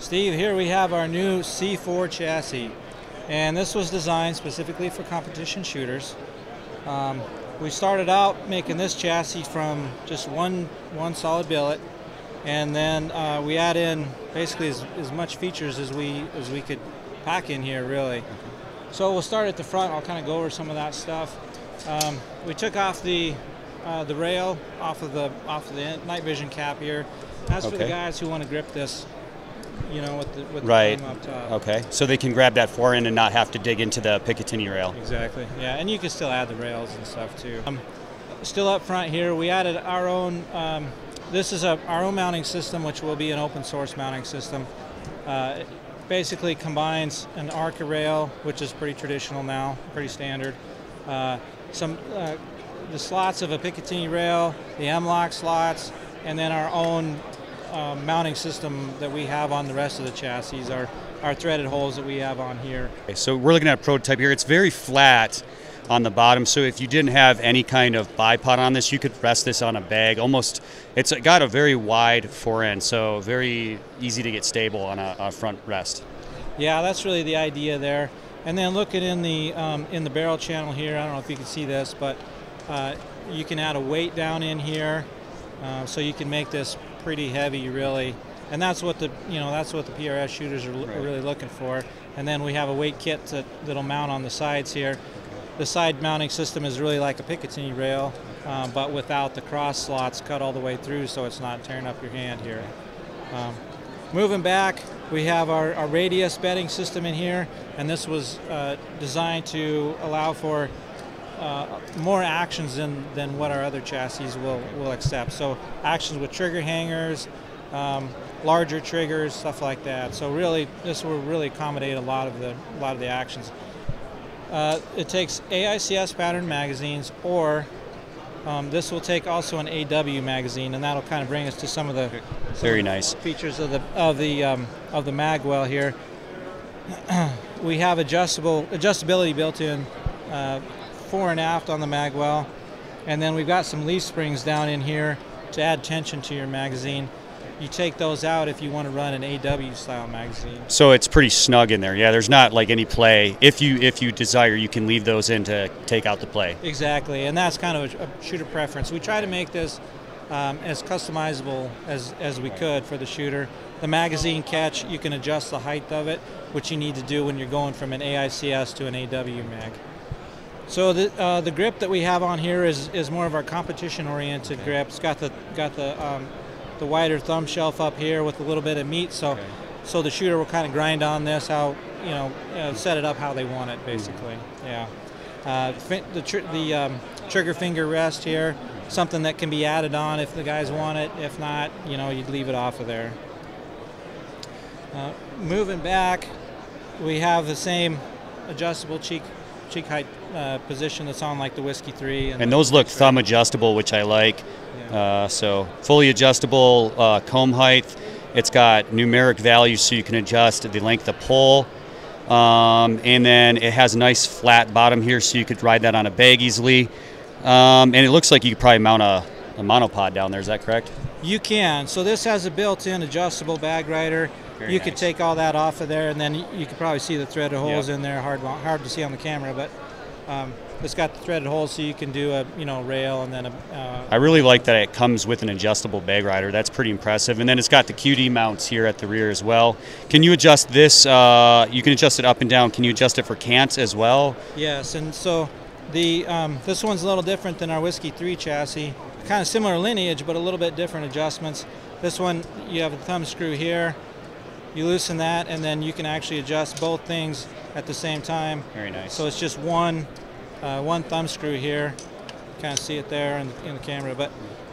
Steve, here we have our new C4 chassis. And this was designed specifically for competition shooters. Um, we started out making this chassis from just one, one solid billet. And then uh, we add in basically as, as much features as we, as we could pack in here, really. So we'll start at the front. I'll kind of go over some of that stuff. Um, we took off the uh, the rail off of the off of the night vision cap here. That's for the guys who want to grip this, you know, with the with Right. the up top. Okay, so they can grab that fore end and not have to dig into the Picatinny rail. Exactly. Yeah, and you can still add the rails and stuff too. Um, still up front here, we added our own. Um, this is a, our own mounting system, which will be an open source mounting system. Uh, it basically combines an Arca rail, which is pretty traditional now, pretty standard. Uh, some uh, the slots of a Picatinny rail, the M-LOK slots, and then our own uh, mounting system that we have on the rest of the chassis, our, our threaded holes that we have on here. Okay, so we're looking at a prototype here. It's very flat on the bottom, so if you didn't have any kind of bipod on this, you could rest this on a bag. Almost, it's got a very wide fore end, so very easy to get stable on a, a front rest. Yeah, that's really the idea there. And then looking in the um, in the barrel channel here, I don't know if you can see this, but uh, you can add a weight down in here, uh, so you can make this pretty heavy, really. And that's what the you know that's what the PRS shooters are, Right. really looking for. And then we have a weight kit that, that'll mount on the sides here. The side mounting system is really like a Picatinny rail, uh, but without the cross slots cut all the way through, so it's not tearing up your hand here. Um, moving back, we have our, our radius bedding system in here, and this was uh, designed to allow for uh, more actions than, than what our other chassis will, will accept. So actions with trigger hangers, um, larger triggers, stuff like that. So really, this will really accommodate a lot of the a lot of the actions. Uh, it takes AICS pattern magazines, or um, this will take also an AW magazine, and that'll kind of bring us to some of the Very nice. features of the of the um, of the magwell here. we have adjustable adjustability built in uh, fore and aft on the magwell, and then we've got some leaf springs down in here to add tension to your magazine. You take those out if you want to run an AW style magazine. So it's pretty snug in there. Yeah, there's not like any play. If you if you desire, you can leave those in to take out the play. Exactly, and that's kind of a, a shooter preference. We try to make this um, as customizable as, as we could for the shooter. The magazine catch, you can adjust the height of it, which you need to do when you're going from an AICS to an AW mag. So the, uh, the grip that we have on here is, is more of our competition-oriented grip. It's got the got the um, the wider thumb shelf up here with a little bit of meat, so Okay. so the shooter will kind of grind on this how you know uh, set it up how they want it basically. Yeah. Uh, the tr- the um, trigger finger rest here, something that can be added on if the guys want it. If not, you know, you'd leave it off of there. Uh, moving back, we have the same adjustable cheek cheek height uh, position that's on like the Whiskey 3. And those look thumb adjustable, which I like. Yeah. Uh, so fully adjustable uh, comb height. It's got numeric values so you can adjust the length of pull. Um, and then it has a nice flat bottom here so you could ride that on a bag easily. Um, and it looks like you could probably mount a, a monopod down there. Is that correct? You can. So this has a built-in adjustable bag rider. Very you could take all that off of there, and then you could probably see the threaded holes Yep. in there. Hard, hard to see on the camera, but um, it's got the threaded holes, so you can do a you know rail and then a. Uh, I really like that it comes with an adjustable bag rider. That's pretty impressive. And then it's got the QD mounts here at the rear as well. Can you adjust this? Uh, you can adjust it up and down. Can you adjust it for cants as well? Yes, and so the um, this one's a little different than our Whiskey 3 chassis. Kind of similar lineage, but a little bit different adjustments. This one, you have a thumb screw here. You loosen that, and then you can actually adjust both things at the same time. Very nice. So it's just one, uh, one thumb screw here. Kind of see it there in, in the camera, but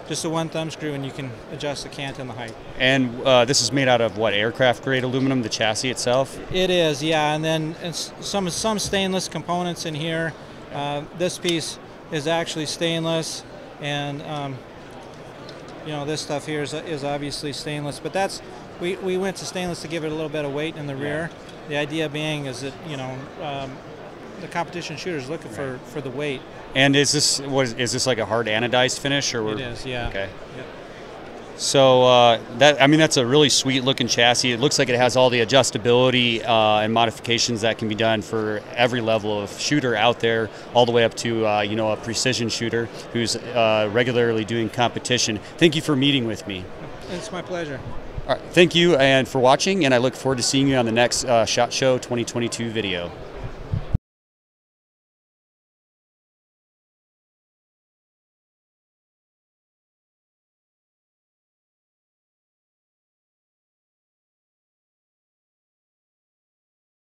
just a one thumb screw, and you can adjust the cant and the height. And uh, this is made out of what aircraft grade aluminum, the chassis itself. It is, yeah, and then some some stainless components in here. Uh, this piece is actually stainless, and um, you know this stuff here is, is obviously stainless. But that's we, we went to stainless to give it a little bit of weight in the rear. The idea being is that you know um, the competition shooters looking for, for the weight. And is this was is this like a hard anodized finish or? It is, yeah. Okay. Yep. So uh, that I mean that's a really sweet looking chassis. It looks like it has all the adjustability uh, and modifications that can be done for every level of shooter out there, all the way up to uh, you know a precision shooter who's uh, regularly doing competition. Thank you for meeting with me. It's my pleasure. All right, thank you and for watching, and I look forward to seeing you on the next uh, Shot Show 2022 video.